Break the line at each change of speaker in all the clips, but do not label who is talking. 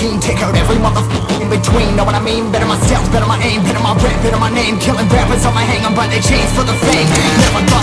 Take out every motherfucker in between, know what I mean? Better myself, better my aim, better my rap, better my name. Killing rappers on my hang, I'm by their chains for the fame. Never thought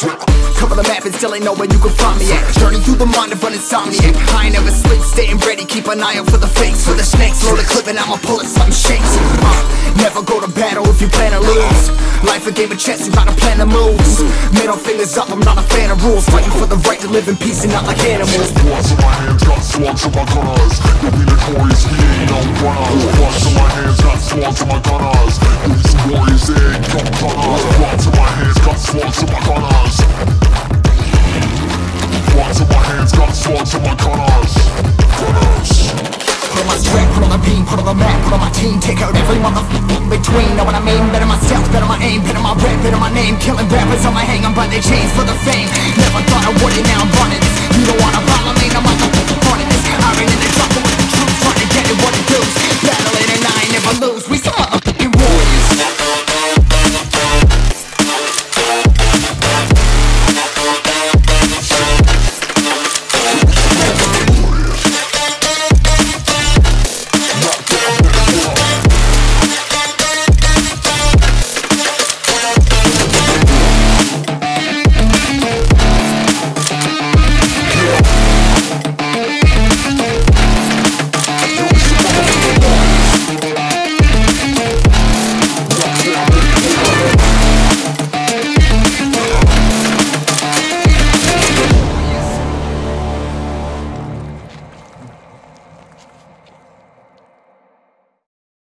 Cover the map and still ain't know where you can find me at. Journey through the mind of an insomniac. I ain't never sleep, staying ready, keep an eye out for the fakes. For the snakes, load a clip and I'ma pull it, something shakes. Uh, Never go to battle if you plan to lose. Life a game of chess, you gotta plan the moves Middle fingers up, I'm not a fan of rules. Fighting for the right to live in peace and not like animals.
Bloods on my hands, got slugs on my gunners. Yo, we notorious, we ain't no runners Bloods on my hands, got slugs on my gunners. Some warriors, they ain't no gunners
Take out every motherfucker in between, know what I mean? Better myself, better my